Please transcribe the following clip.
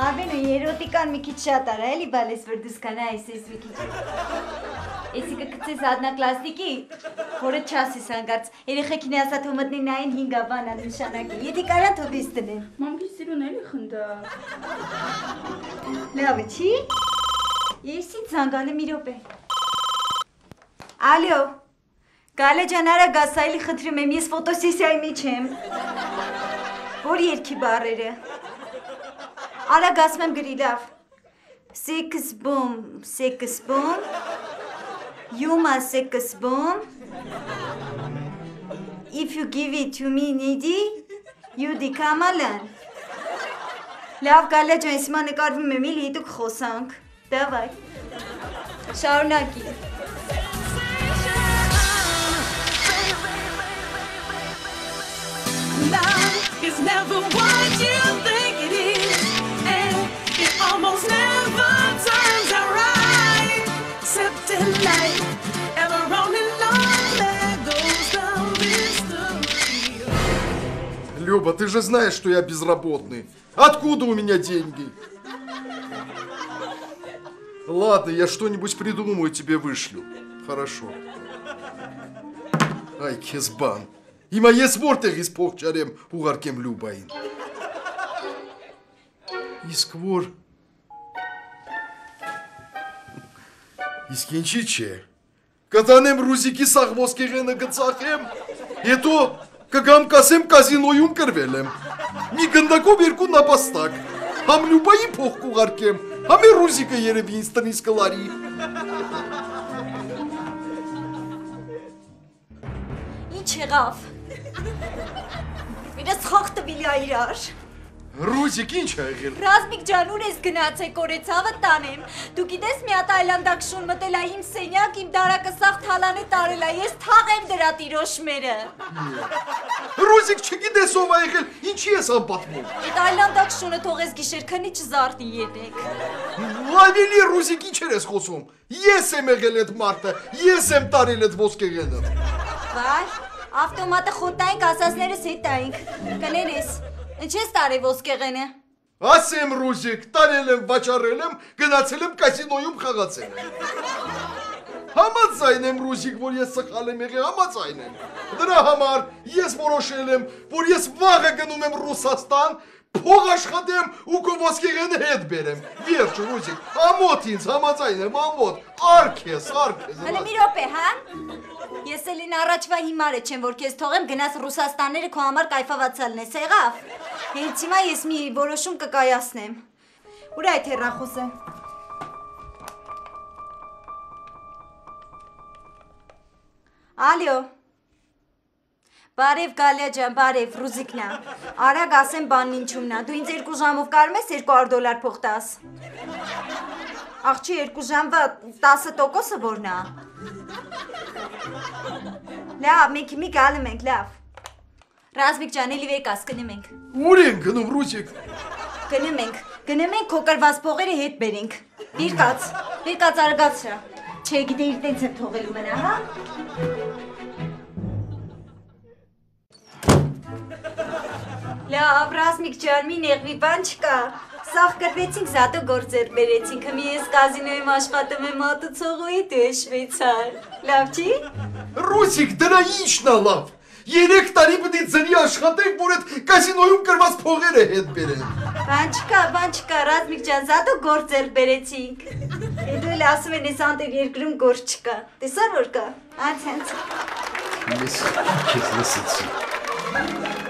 Արմենը երոտիկան մի քիչ շատ արա, էլի բալես որ դուս կանա այսպես մի քիչ։ Էսիկը գցես adnaklassniki, որը չասես հանգարց։ Երեխեքին ասա թող մտնի նային 5 ավան ան նշանակի։ Եթե կարա թող բիս դնեն։ Մամքի սիրուն էլի խնդա։ Լավ է, չի։ Ես ինձ զանգալը մի րոպե։ Ալո։ Գալե ջան, արա գասայլի խնդրում եմ, ես ֆոտոսեսիայի մեջ եմ։ Որ երկի բարերը։ Արա գասում եմ գրի լավ։ boom։ Yuma six boom։ If you give it to me needy, you alone։ Լավ գալե ջան, հիմա նկարվում եմ, իլի դուք խոսանք։ Դավայ։ Շարունակի։ Love is never what Люба, ты же знаешь, что я безработный. Откуда у меня деньги? Ладно, я что-нибудь придумаю, тебе вышлю. Хорошо. Ай, кезбан. Има ес мортегис похчарем угаркем любаин. Исквор. Искенчиче. Катанем рузики сахвоскегена гацахем. И то Կգամ կասեմ կազինոյում կրվել եմ։ Մի գնդակով երկու նապաստակ։ Համ Լյուբայի փող կուղարկեմ, համ է Ռուզիկը երևի ինձ տնից կլարի։ Ինչ եղավ։ Իրես խախ տվիլի ա իրար։ Ռուզիկ ինչ ա եղել։ Ռազմիկ ջան, ուր ես գնացեք օրեցավը տանեմ։ Դու գիտես մի հատ այլանդակ շուն մտել ա իմ սենյակ, իմ դարակը սաղ թալանը տարել ա, ես թաղեմ դրա տիրոշմերը։ Ռուզիկ չգիտես ով ա եղել, ինչի ես անպատմում։ Այդ այլանդակ շունը թողես գիշեր քնի չզարթի յետեք։ Լավելի Ռուզիկ ինչ ես խոսում։ Ես եմ եղել այդ մարդը, ես եմ տարել այդ ոսկեղենը։ Վայ, ավտոմատը խոտայինք, ասածներս հետայինք։ Կներես, ինչ ես տարի ոսկեղենը։ Ասեմ Ռուզիկ, տարել եմ, վաճառել եմ, գնացել եմ կասինոյում խաղացել եմ։ Համաձայն եմ Ռուզիկ, որ ես սխալ եմ եղել, համաձայն եմ։ Դրա համար ես որոշել եմ, որ ես վաղը գնում եմ Ռուսաստան, փող աշխատեմ ու քո ոսկեղենը հետ բերեմ։ Վերջ Ռուզիկ, ամոթ ինձ համաձայն եմ, ամոթ։ Արք ես, արք ես։ Հələ մի րոպե, հա։ Ես էլին առաջվա հիմարը չեմ, որ քեզ թողեմ գնաս Ռուսաստանները քո համար կայֆավացալ լնես, եղավ։ Հենց հիմա ես մի որոշում կկայացնեմ։ Ուր է այդ հեռախոսը։ Ալյո։ Բարև Գալիա ջան, բարև Ռուզիկնա։ Արագ ասեմ բանն ինչումնա։ Դու ինձ երկու ժամով կարում ես 200 դոլար փող տաս։ Աղջի երկու ժամվա 10%-ը որն է։ Լավ, մենք մի գալու ենք, լավ։ Ռազմիկ ջան, էլի վեկաս գնում ենք։ Ուր են գնում Ռուզիկ։ Գնում ենք։ Գնում ենք քո կրված փողերը հետ բերենք։ Վիրկած, վիրկած արագացրա։ Չէ, գիտեի տենց եմ թողելու մնա, հա։ Լավ, Ռազմիկ ջան, մի նեղվի բան չկա։ Սաղ կրվեցինք, զատո գործեր բերեցինք։ Հիմա ես կազինոյում աշխատում եմ մատուցողուի ես շվեյցար։ Լավ չի։ Ռուսիկ, դրա ինչն է լավ։ Երեք տարի պետք է ծնի աշխատենք, որ այդ կասինոյում կրված փողերը հետ բերեն։ Բան չկա, բան չկա, Ռազմիկ ջան, զատո գործեր բերեցինք։ Հետո էլ ասում են, ես անտեր երկրում գործ չկա։ Տեսար որ կա։ Անց հենց։ Ես քեզ լսեցի։